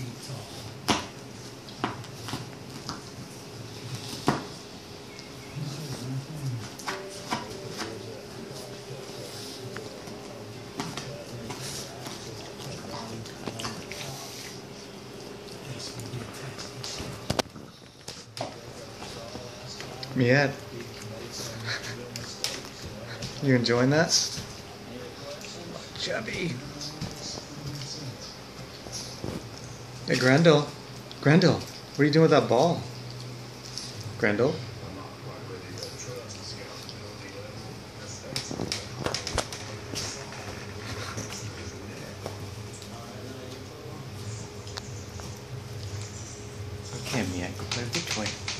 feet you enjoying that? Chubby. Hey, Grendel. Grendel, what are you doing with that ball? Grendel? Okay, Miette, go play with the toy.